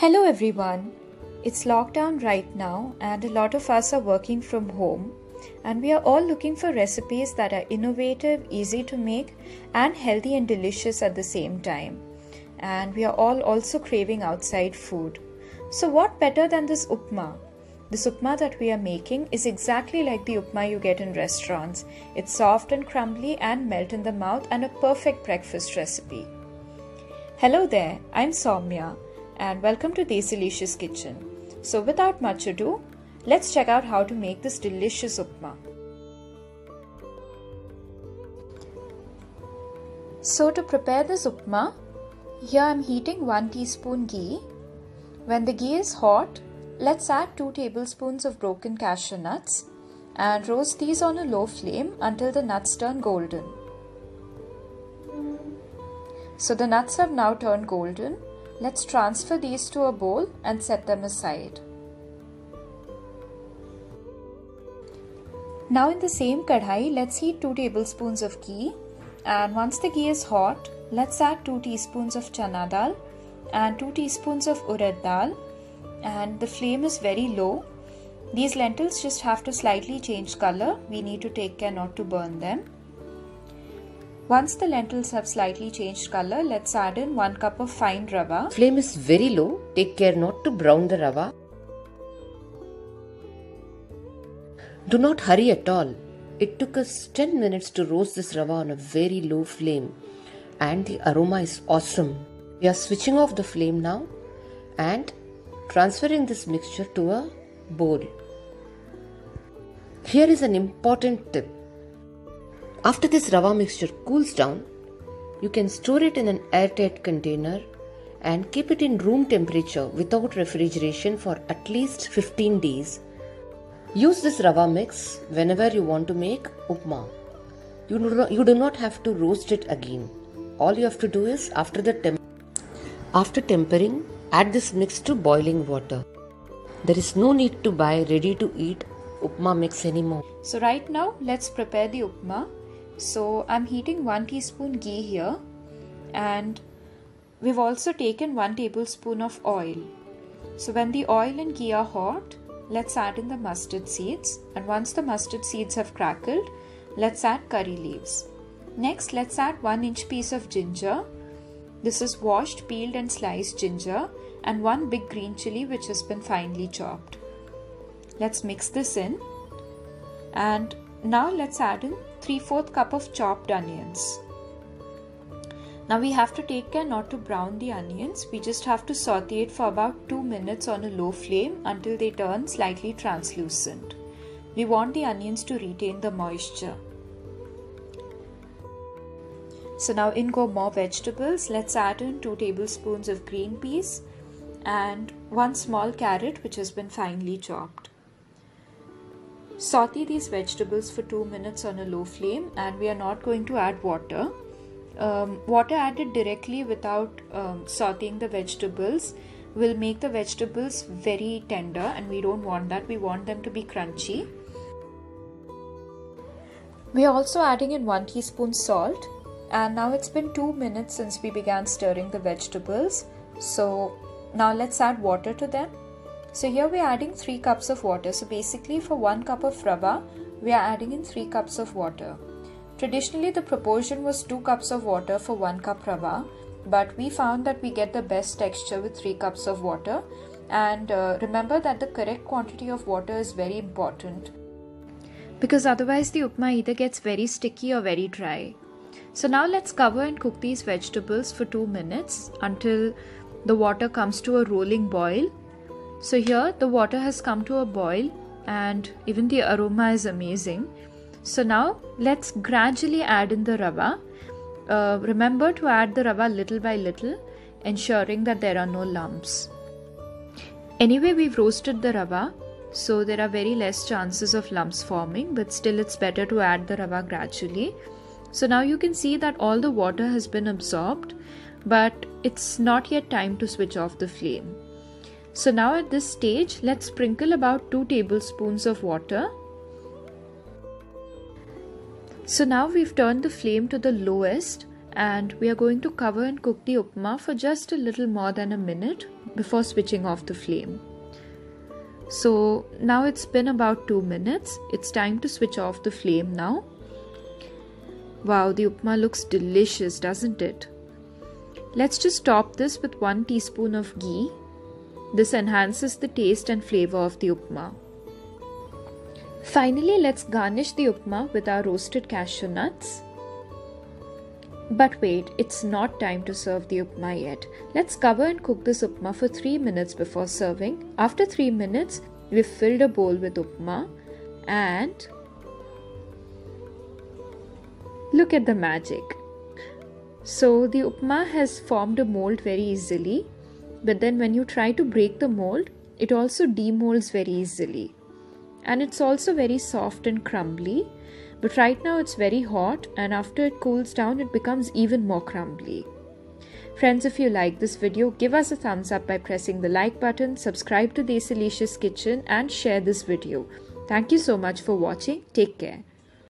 Hello everyone. It's lockdown right now, and a lot of us are working from home. And we are all looking for recipes that are innovative, easy to make, and healthy and delicious at the same time. And we are all also craving outside food. So, what better than this upma? This upma that we are making is exactly like the upma you get in restaurants. It's soft and crumbly and melt in the mouth, and a perfect breakfast recipe. Hello there, I'm Soumya and welcome to the Desilicious Kitchen. So, without much ado, let's check out how to make this delicious upma. So, to prepare this upma, here I'm heating 1 teaspoon ghee. When the ghee is hot, let's add 2 tablespoons of broken cashew nuts and roast these on a low flame until the nuts turn golden. So the nuts have now turned golden Let's transfer these to a bowl and set them aside. Now in the same kadhai, let's heat 2 tablespoons of ghee and once the ghee is hot, let's add 2 teaspoons of chana dal and 2 teaspoons of urad dal and the flame is very low. These lentils just have to slightly change color. We need to take care not to burn them. Once the lentils have slightly changed color, let's add in 1 cup of fine rava. Flame is very low. Take care not to brown the rava. Do not hurry at all. It took us 10 minutes to roast this rava on a very low flame and the aroma is awesome. We are switching off the flame now and transferring this mixture to a bowl. Here is an important tip. After this rava mixture cools down, you can store it in an airtight container and keep it in room temperature without refrigeration for at least 15 days. Use this rava mix whenever you want to make upma. You do not, have to roast it again. All you have to do is after the temp after tempering, add this mix to boiling water. There is no need to buy ready to eat upma mix anymore. So right now let's prepare the upma. So I'm heating 1 teaspoon ghee here and we've also taken 1 tablespoon of oil. So when the oil and ghee are hot, let's add in the mustard seeds and once the mustard seeds have crackled, let's add curry leaves. Next, let's add 1 inch piece of ginger. This is washed, peeled and sliced ginger and one big green chili which has been finely chopped. Let's mix this in and now let's add in 3 4 cup of chopped onions. Now we have to take care not to brown the onions. We just have to saute it for about 2 minutes on a low flame until they turn slightly translucent. We want the onions to retain the moisture. So now in go more vegetables. Let's add in 2 tablespoons of green peas and 1 small carrot which has been finely chopped. Saute these vegetables for 2 minutes on a low flame and we are not going to add water. Um, water added directly without um, sauteing the vegetables will make the vegetables very tender and we don't want that. We want them to be crunchy. We are also adding in 1 teaspoon salt and now it's been 2 minutes since we began stirring the vegetables. So now let's add water to them so here we are adding 3 cups of water. So basically for 1 cup of rava, we are adding in 3 cups of water. Traditionally the proportion was 2 cups of water for 1 cup rava, but we found that we get the best texture with 3 cups of water. And uh, remember that the correct quantity of water is very important because otherwise the upma either gets very sticky or very dry. So now let's cover and cook these vegetables for 2 minutes until the water comes to a rolling boil so here the water has come to a boil and even the aroma is amazing. So now let's gradually add in the rava. Uh, remember to add the rava little by little, ensuring that there are no lumps. Anyway, we've roasted the rava, so there are very less chances of lumps forming, but still it's better to add the rava gradually. So now you can see that all the water has been absorbed, but it's not yet time to switch off the flame. So now at this stage, let's sprinkle about 2 tablespoons of water. So now we've turned the flame to the lowest and we are going to cover and cook the upma for just a little more than a minute before switching off the flame. So now it's been about 2 minutes. It's time to switch off the flame now. Wow, the upma looks delicious, doesn't it? Let's just top this with 1 teaspoon of ghee. This enhances the taste and flavor of the upma. Finally, let's garnish the upma with our roasted cashew nuts. But wait, it's not time to serve the upma yet. Let's cover and cook this upma for 3 minutes before serving. After 3 minutes, we've filled a bowl with upma and look at the magic. So the upma has formed a mold very easily, but then when you try to break the mold, it also demolds very easily. And it's also very soft and crumbly but right now it's very hot and after it cools down it becomes even more crumbly. Friends, if you like this video, give us a thumbs up by pressing the like button, subscribe to Desilicious Kitchen and share this video. Thank you so much for watching. Take care.